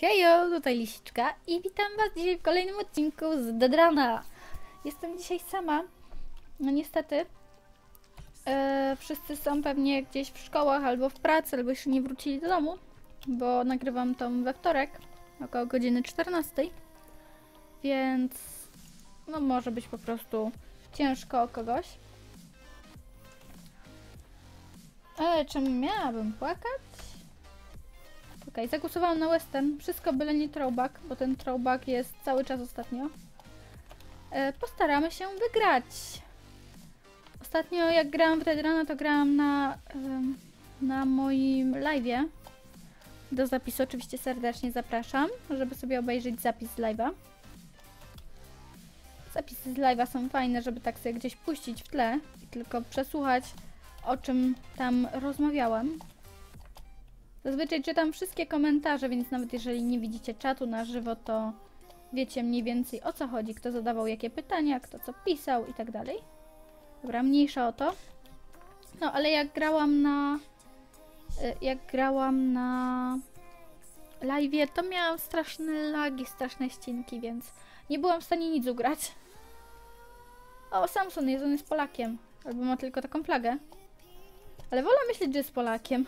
Hejo, tutaj Lisiczka i witam was dzisiaj w kolejnym odcinku z Dedrana. Jestem dzisiaj sama, no niestety. E, wszyscy są pewnie gdzieś w szkołach albo w pracy, albo jeszcze nie wrócili do domu, bo nagrywam to we wtorek, około godziny 14. Więc no może być po prostu ciężko o kogoś. Ale czemu miałabym płakać? Okej, zagłosowałam na western. Wszystko byle nie throwback, bo ten throwback jest cały czas ostatnio. E, postaramy się wygrać. Ostatnio jak grałam w Dedrana, to grałam na, na moim live'ie. Do zapisu oczywiście serdecznie zapraszam, żeby sobie obejrzeć zapis z live'a. Zapisy z live'a są fajne, żeby tak sobie gdzieś puścić w tle i tylko przesłuchać o czym tam rozmawiałam. Zazwyczaj czytam wszystkie komentarze, więc nawet jeżeli nie widzicie czatu na żywo, to wiecie mniej więcej o co chodzi, kto zadawał jakie pytania, kto co pisał i tak dalej. Dobra, mniejsza o to. No, ale jak grałam na... y, Jak grałam na live, to miałam straszne lagi, straszne ścinki, więc nie byłam w stanie nic ugrać. O, Samson jest, on jest Polakiem. Albo ma tylko taką plagę. Ale wolę myśleć, że jest Polakiem.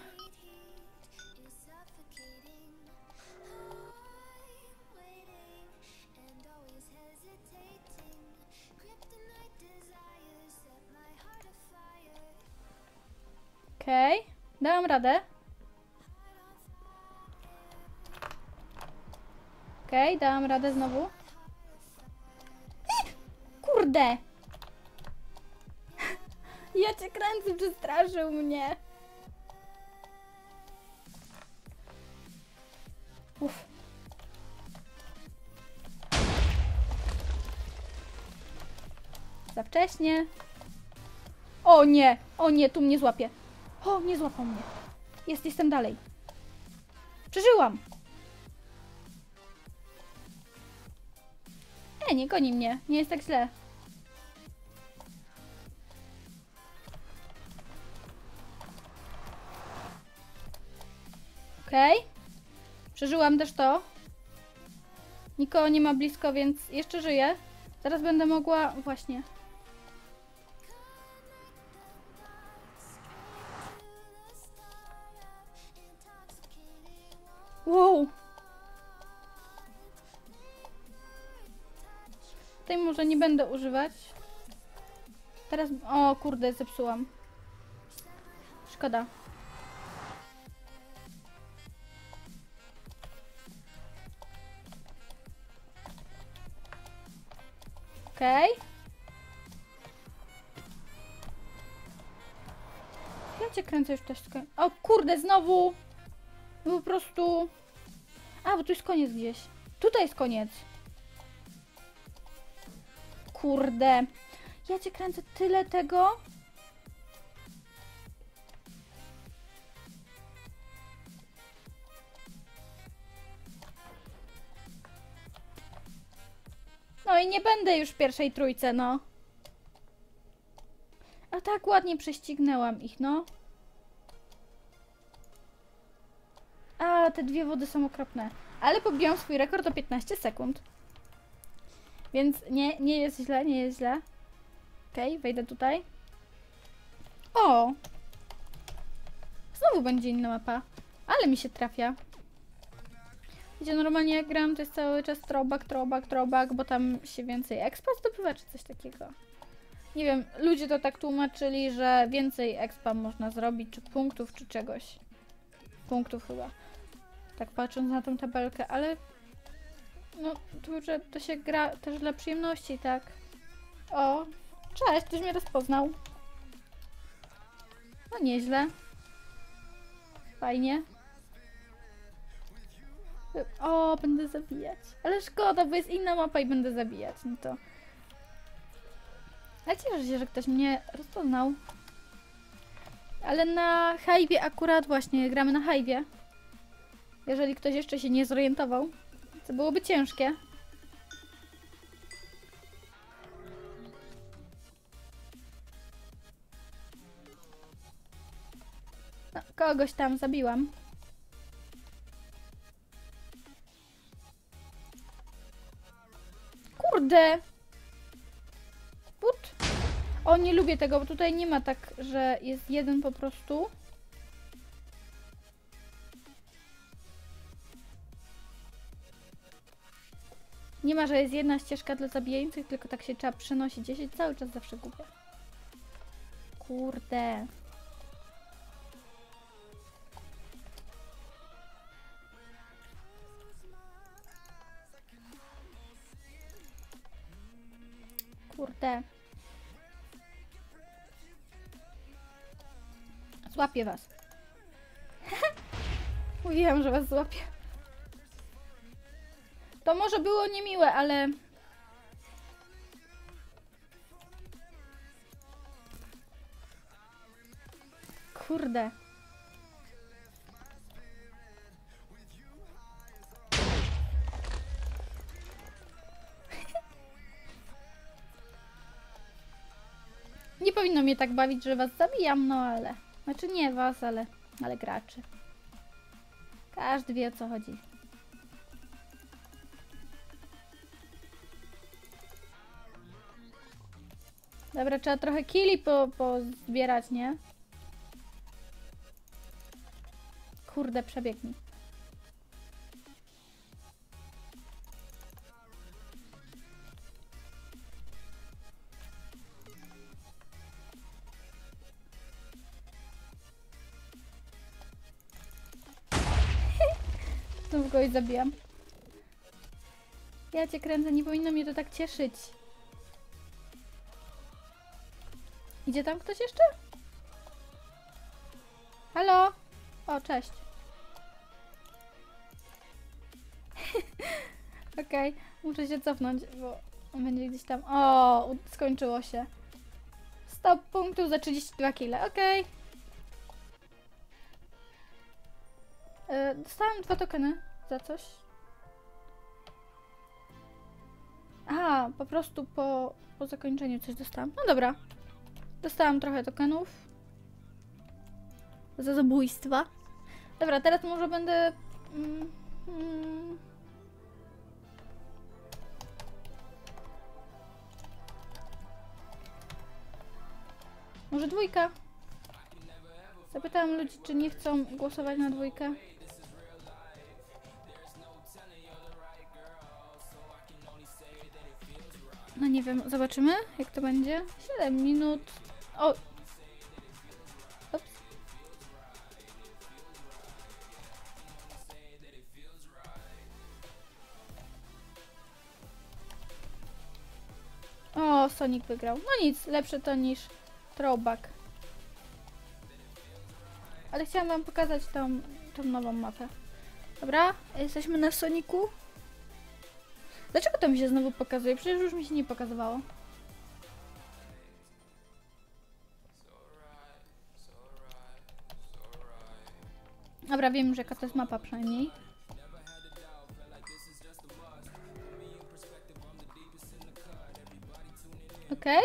Okej, dałam radę. Okej, dałam radę znowu. Kurde! Ja cię kręcę, przestraszył mnie. Uff. Za wcześnie. O nie, o nie, tu mnie złapie. O, nie złapał mnie. Jest, jestem dalej. Przeżyłam. E, nie goni mnie. Nie jest tak źle. Okej. Przeżyłam też to. Nikogo nie ma blisko, więc jeszcze żyję. Zaraz będę mogła... Właśnie. Nie będę używać. Teraz... O kurde, zepsułam. Szkoda. Okej. Ja cię kręcę już też. O kurde, znowu! No po prostu... A, bo tu jest koniec gdzieś. Tutaj jest koniec. Kurde. Ja cię kręcę tyle tego. No i nie będę już w pierwszej trójce, no. A tak ładnie prześcignęłam ich, no. A, te dwie wody są okropne. Ale pobiłam swój rekord o 15 sekund. Więc nie, nie jest źle, nie jest źle. Okej, wejdę tutaj. O! Znowu będzie inna mapa. Ale mi się trafia. Wiecie, normalnie jak gram, to jest cały czas throwback, throwback, throwback, bo tam się więcej expa zdobywa, czy coś takiego. Nie wiem, ludzie to tak tłumaczyli, że więcej expa można zrobić, czy punktów, czy czegoś. Punktów chyba. Tak patrząc na tą tabelkę, ale no, tu, że to się gra też dla przyjemności, tak? O, cześć, ktoś mnie rozpoznał. No nieźle. Fajnie. O, będę zabijać. Ale szkoda, bo jest inna mapa i będę zabijać. No to. Ale cieszę się, że ktoś mnie rozpoznał. Ale na hajwie akurat właśnie gramy na hajwie. Jeżeli ktoś jeszcze się nie zorientował, to byłoby ciężkie. No, kogoś tam zabiłam. Kurde! But. O, nie lubię tego, bo tutaj nie ma tak, że jest jeden po prostu. Ma, że jest jedna ścieżka dla zabijających, tylko tak się trzeba przenosić. Ja się cały czas zawsze gubię. Kurde. Kurde. Złapię was. Mówiłam, że was złapię. To może było niemiłe, ale... Kurde. Nie powinno mnie tak bawić, że was zabijam, no ale... Znaczy nie was, ale... ale graczy. Każdy wie o co chodzi. Dobra, trzeba trochę kili po, pozbierać, nie? Kurde, przebiegnij. Znów kogoś zabijam. Ja cię kręcę, nie powinno mnie to tak cieszyć. Idzie tam ktoś jeszcze? Halo? O, cześć. Okej, muszę się cofnąć, bo będzie gdzieś tam... O, skończyło się. Stop punktu za 32 kile, okej. Y, Dostałam dwa tokeny za coś. Aha, po prostu po, po zakończeniu coś dostałam. No dobra. Dostałam trochę tokenów. Za zabójstwa. Dobra, teraz może będę... Mm, mm, może dwójka? Zapytałam ludzi, czy nie chcą głosować na dwójkę. No nie wiem, zobaczymy jak to będzie. 7 minut. O! Ups. O, Sonic wygrał. No nic, lepsze to niż throwback. Ale chciałam wam pokazać tą, tą nową mapę. Dobra, jesteśmy na Soniku. Dlaczego to mi się znowu pokazuje? Przecież już mi się nie pokazywało. Dobra, wiem już jaka to jest mapa przynajmniej. Okej.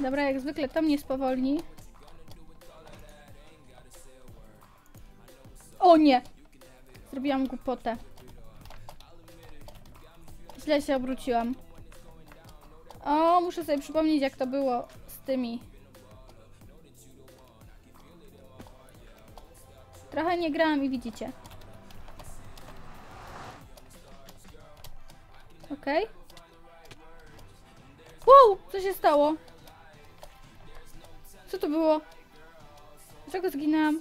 Dobra, jak zwykle to mnie spowolni. O nie! Zrobiłam głupotę. Źle się obróciłam. O, muszę sobie przypomnieć jak to było z tymi. Trochę nie grałam i widzicie. Okej. Wow! Co się stało? Co to było? Dlaczego zginęłam?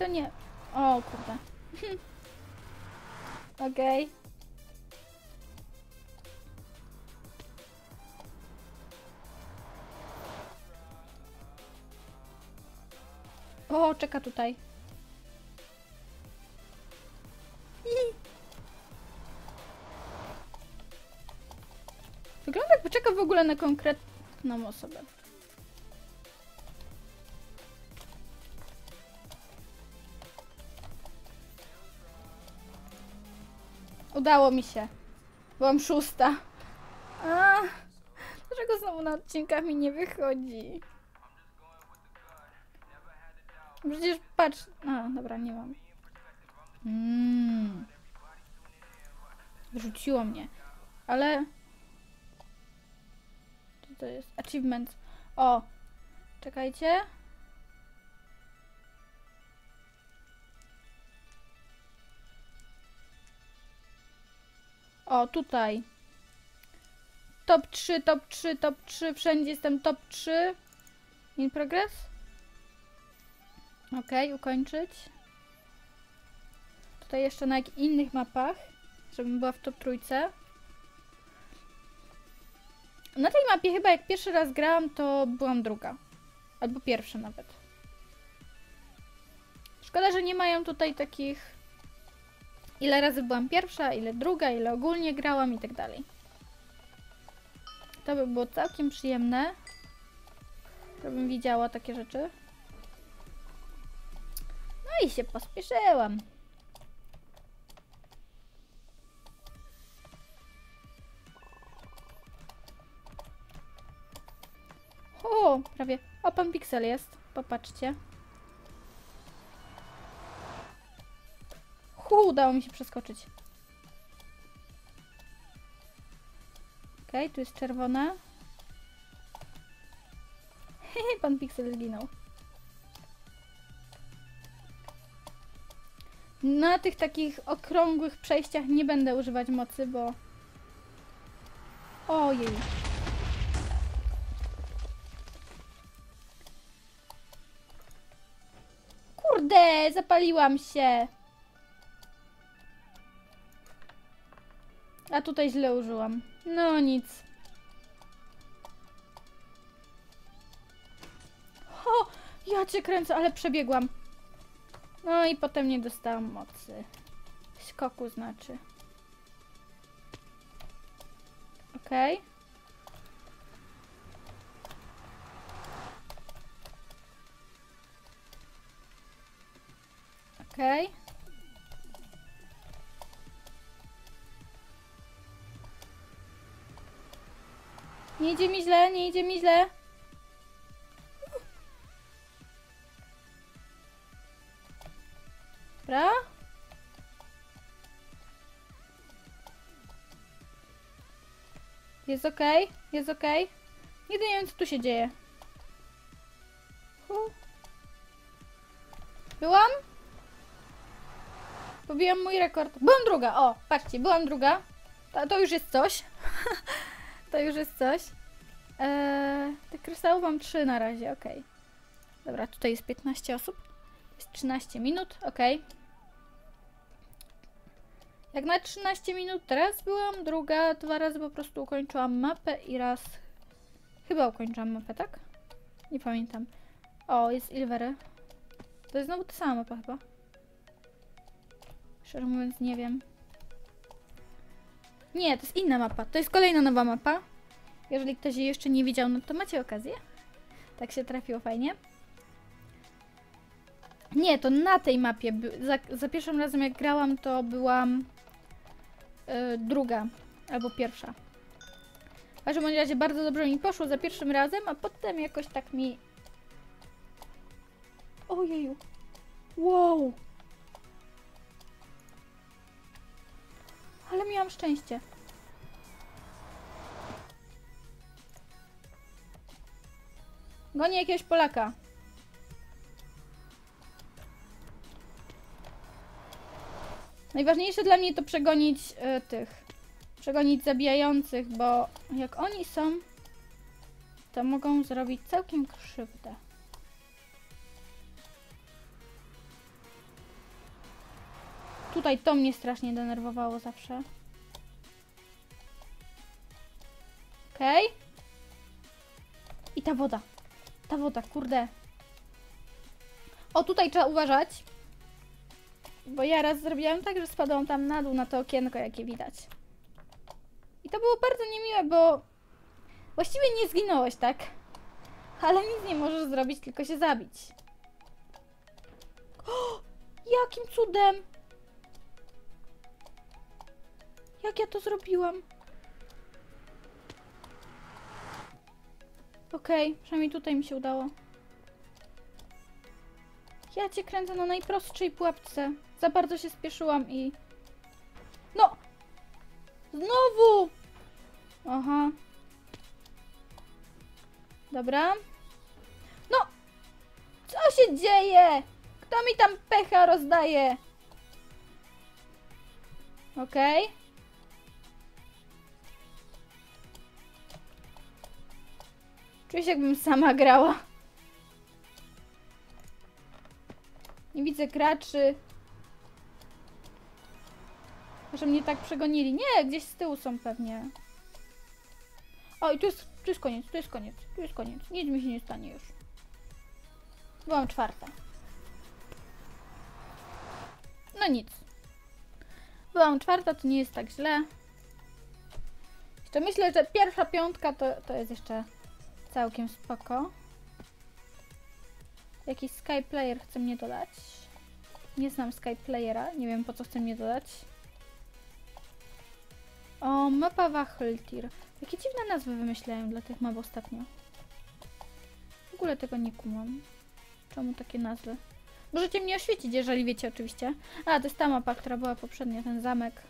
To nie... O, kurde. Okej. O, czeka tutaj. Wygląda jakby czekał w ogóle na konkretną osobę. Udało mi się. Byłam szósta. A, dlaczego znowu na odcinkach mi nie wychodzi? Przecież patrz. A, dobra, nie mam. Mm. Wyrzuciło mnie. Ale. Co to jest? Achievements. O! Czekajcie. O, tutaj. Top 3, top 3, top 3. Wszędzie jestem top 3. In progress? Ok, ukończyć. Tutaj jeszcze na innych mapach, żebym była w top trójce. Na tej mapie chyba jak pierwszy raz grałam, to byłam druga. Albo pierwsza nawet. Szkoda, że nie mają tutaj takich ile razy byłam pierwsza, ile druga, ile ogólnie grałam i tak dalej. To by było całkiem przyjemne. Żebym widziała takie rzeczy. No i się pospieszyłam. O, prawie. O, pan Pixel jest. Popatrzcie. Hu, udało mi się przeskoczyć. Okej, okay, tu jest czerwone. Hehe, pan Pixel zginął. Na tych takich okrągłych przejściach nie będę używać mocy, bo... Ojej. Kurde, zapaliłam się. A tutaj źle użyłam. No nic. O, ja cię kręcę, ale przebiegłam. No i potem nie dostałam mocy. Skoku znaczy. Okej. Okay. Okej. Okay. Nie idzie mi źle, nie idzie mi źle. Dobra. Jest ok, jest ok. Nigdy nie wiem, co tu się dzieje. Byłam? Pobiłam mój rekord. Byłam druga, o, patrzcie, byłam druga. To, to już jest coś. To już jest coś. Eee, tych kryształów mam 3 na razie, ok. Dobra, tutaj jest 15 osób. Jest 13 minut, ok. Jak na 13 minut teraz byłam, druga, dwa razy po prostu ukończyłam mapę i raz... Chyba ukończyłam mapę, tak? Nie pamiętam. O, jest Ilvery. To jest znowu ta sama mapa chyba. Szczerze mówiąc nie wiem. Nie, to jest inna mapa. To jest kolejna nowa mapa. Jeżeli ktoś jej jeszcze nie widział, no to macie okazję. Tak się trafiło fajnie. Nie, to na tej mapie. Za, za pierwszym razem jak grałam, to byłam yy, druga albo pierwsza. W każdym razie bardzo dobrze mi poszło za pierwszym razem, a potem jakoś tak mi... Ojeju. Wow. Ale miałam szczęście. Gonię jakiegoś Polaka. Najważniejsze dla mnie to przegonić y, tych. Przegonić zabijających, bo jak oni są, to mogą zrobić całkiem krzywdę. Tutaj to mnie strasznie denerwowało zawsze. Okej. Okay. I ta woda. Ta woda, kurde. O, tutaj trzeba uważać. Bo ja raz zrobiłam tak, że spadłam tam na dół na to okienko, jakie widać. I to było bardzo niemiłe, bo właściwie nie zginąłeś, tak? Ale nic nie możesz zrobić, tylko się zabić. O, jakim cudem! Jak ja to zrobiłam? Okej, przynajmniej tutaj mi się udało. Ja cię kręcę na najprostszej pułapce. Za bardzo się spieszyłam i... No! Znowu! Aha. Dobra. No! Co się dzieje? Kto mi tam pecha rozdaje? Okej. Czuję się jakbym sama grała. Nie widzę graczy. Może mnie tak przegonili. Nie, gdzieś z tyłu są pewnie. O, i tu jest, tu jest koniec, tu jest koniec, tu jest koniec. Nic mi się nie stanie już. Byłam czwarta. No nic. Byłam czwarta, to nie jest tak źle. Jeszcze myślę, że pierwsza piątka to, to jest jeszcze całkiem spoko. Jakiś Skyplayer chce mnie dodać. Nie znam Skyplayera, nie wiem po co chce mnie dodać. O, mapa Wacheltir. Jakie dziwne nazwy wymyślają dla tych map ostatnio. W ogóle tego nie kumam. Czemu takie nazwy? Możecie mnie oświecić, jeżeli wiecie oczywiście. A, to jest ta mapa, która była poprzednio, ten zamek.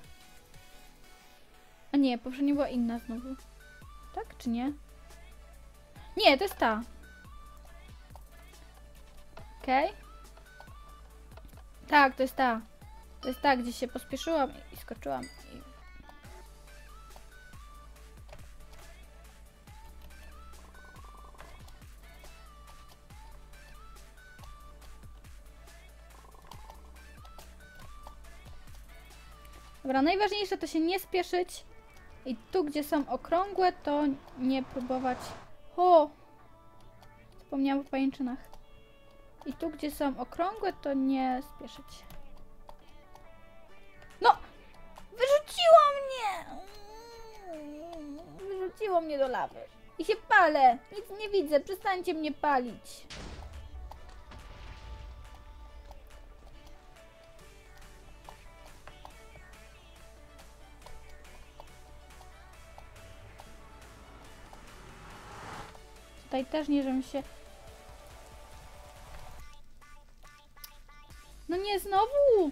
A nie, poprzednio była inna znowu. Tak, czy nie? Nie, to jest ta. Okej. Okay. Tak, to jest ta. To jest ta, gdzie się pospieszyłam i skoczyłam. I... Dobra, najważniejsze to się nie spieszyć. I tu, gdzie są okrągłe, to nie próbować... O! Wspomniałam o pajęczynach. I tu, gdzie są okrągłe, to nie spieszyć. No! Wyrzuciło mnie! Wyrzuciło mnie do lawy. I się palę. Nic nie widzę. Przestańcie mnie palić. Tutaj też nie, żebym się... No nie, znowu!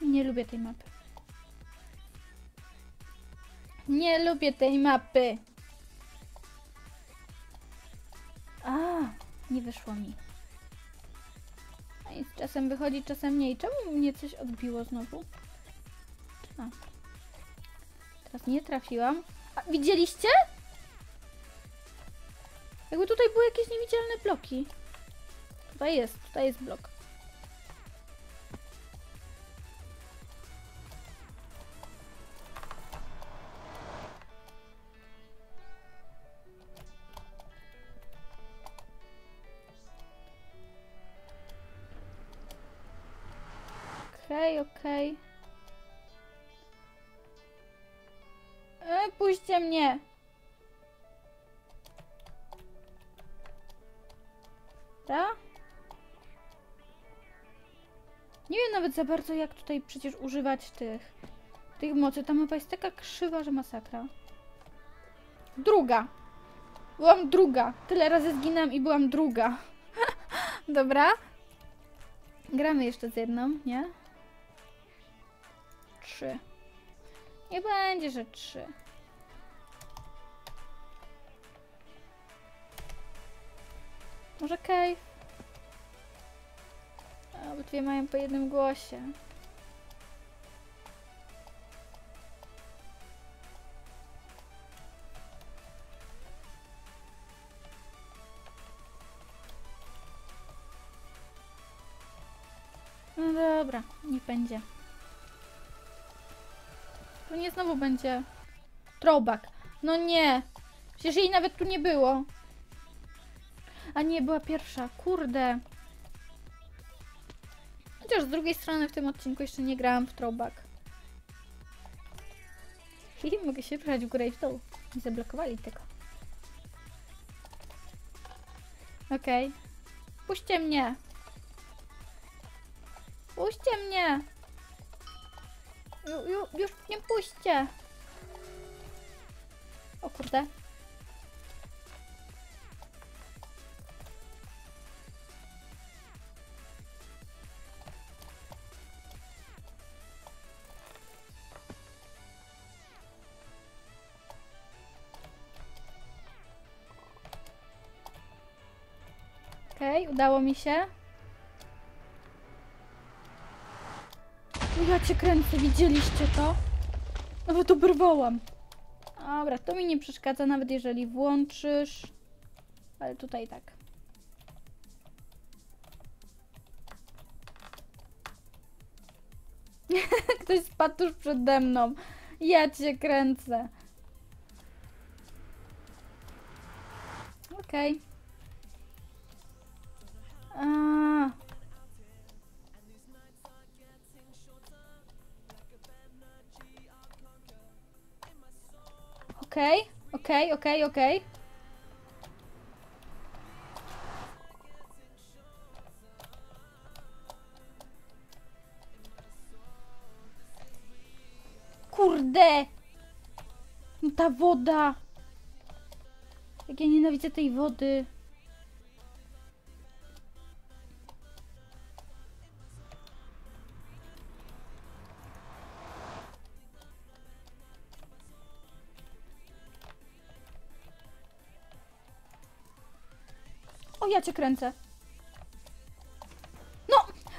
Nie lubię tej mapy. Nie lubię tej mapy. A, nie wyszło mi. A czasem wychodzi, czasem nie. I czemu mnie coś odbiło znowu? A. Teraz nie trafiłam. A, widzieliście? Jakby tutaj były jakieś niewidzialne bloki. Tutaj jest, tutaj jest blok. Okej, okay, okej. Okay. Puśćcie mnie! Dobra? Nie wiem nawet za bardzo jak tutaj przecież używać tych, tych mocy. Ta mapa jest taka krzywa, że masakra. Druga. Byłam druga. Tyle razy zginęłam i byłam druga. Dobra. Gramy jeszcze z jedną, nie? Trzy. Nie będzie, że trzy. Może Cave? Obydwie mają po jednym głosie. No dobra, niech będzie. To nie znowu będzie throwback. No nie. Przecież jej nawet tu nie było. A nie, była pierwsza. Kurde. Chociaż z drugiej strony w tym odcinku jeszcze nie grałam w throwback. I mogę się ruszać w górę i w dół. Nie zablokowali tego. Okej. Okay. Puśćcie mnie. Puśćcie mnie! Ju, ju, już nie puśćcie! O kurde. Udało mi się. Ja cię kręcę, widzieliście to? Nawet oberwałam. Dobra, to mi nie przeszkadza, nawet jeżeli włączysz. Ale tutaj tak. Ktoś spadł tuż przede mną. Ja cię kręcę. Okej. Okej, okej, okej, okej. Kurde! No Ta woda! Jak ja nienawidzę tej wody. O, ja cię kręcę. No,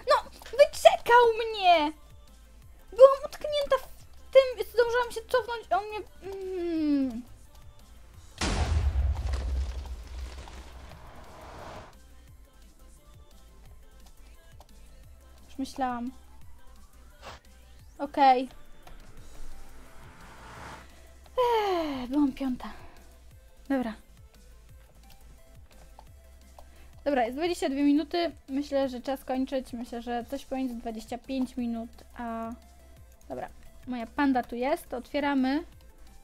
no, wyczekał mnie! Byłam utknięta w tym, zdążyłam się cofnąć, a on mnie... Mm. Już myślałam. Okej. Ech, Byłam piąta. Dobra. Dobra, jest 22 minuty. Myślę, że czas kończyć. Myślę, że coś pomiędzy 25 minut, a... Dobra, moja panda tu jest. Otwieramy.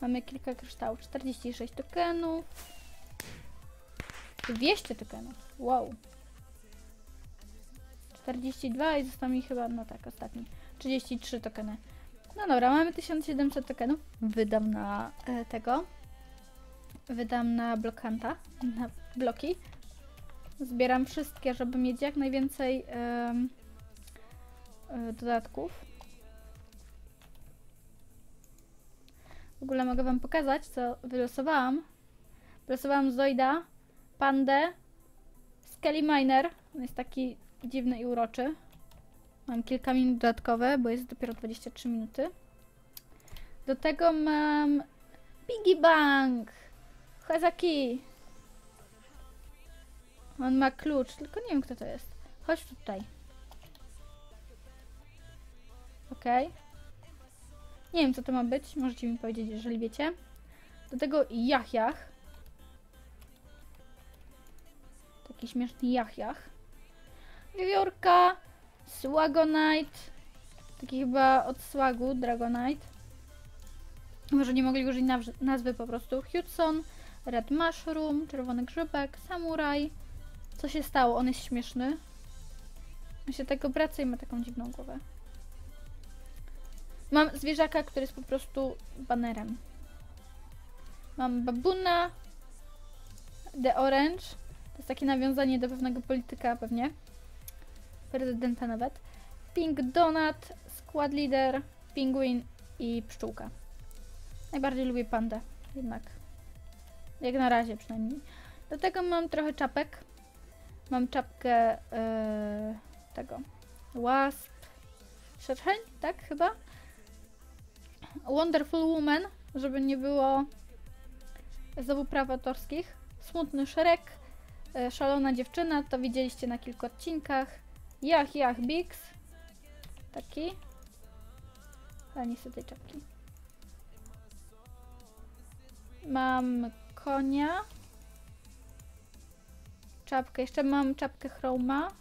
Mamy kilka kryształów. 46 tokenów. 200 tokenów. Wow. 42 i został mi chyba, no tak, ostatni. 33 tokeny. No dobra, mamy 1700 tokenów. Wydam na e, tego. Wydam na blokanta. Na bloki. Zbieram wszystkie, żeby mieć jak najwięcej em, e, dodatków. W ogóle mogę wam pokazać, co wylosowałam. Wylosowałam Zoida, Pandę, Skelly Miner. On jest taki dziwny i uroczy. Mam kilka minut dodatkowe, bo jest dopiero 23 minuty. Do tego mam Piggy Bank. Hazaki. On ma klucz, tylko nie wiem kto to jest. Chodź tutaj. Okej. Nie wiem co to ma być, możecie mi powiedzieć, jeżeli wiecie. Do tego Jachjach. Taki śmieszny Jachjach. Wiewiórka. Swagonite. Taki chyba od Swagu, Dragonite. Może nie mogli użyć nazwy po prostu. Hudson, Red Mushroom, Czerwony Grzybek, Samuraj. Co się stało? On jest śmieszny. On się tak obraca i ma taką dziwną głowę. Mam zwierzaka, który jest po prostu banerem. Mam babuna. The Orange. To jest takie nawiązanie do pewnego polityka pewnie. Prezydenta nawet. Pink Donut, Squad Leader, Penguin i Pszczółka. Najbardziej lubię pandę, jednak. Jak na razie przynajmniej. Do tego mam trochę czapek. Mam czapkę yy, tego. Wasp. Szerszeń, tak chyba? Wonderful Woman, żeby nie było znowu praw autorskich. Smutny Szerek. yy, Szalona dziewczyna, to widzieliście na kilku odcinkach. Jach, jach, Bix. Taki. Ale nie chcę tej czapki. Mam konia. Czapkę. Jeszcze mam czapkę Chroma.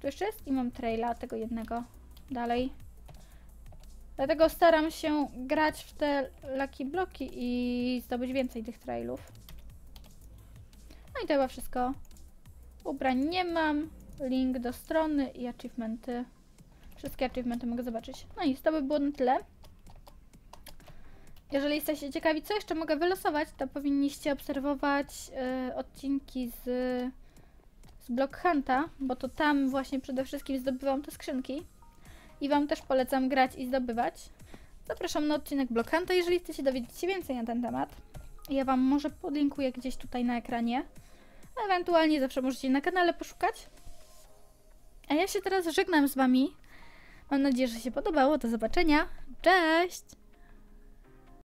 Tu jeszcze jest? I mam traila, tego jednego. Dalej. Dlatego staram się grać w te Lucky Bloki i zdobyć więcej tych trailów. No i to chyba wszystko. Ubrań nie mam. link do strony i achievementy. Wszystkie achievementy mogę zobaczyć. No i to by było na tyle. Jeżeli jesteście ciekawi, co jeszcze mogę wylosować, to powinniście obserwować e, odcinki z, z Block Hunta, bo to tam właśnie przede wszystkim zdobywam te skrzynki. I Wam też polecam grać i zdobywać. Zapraszam na odcinek Block Hunta, jeżeli chcecie dowiedzieć się więcej na ten temat. Ja Wam może podlinkuję gdzieś tutaj na ekranie. Ewentualnie zawsze możecie na kanale poszukać. A ja się teraz żegnam z Wami. Mam nadzieję, że się podobało. Do zobaczenia. Cześć!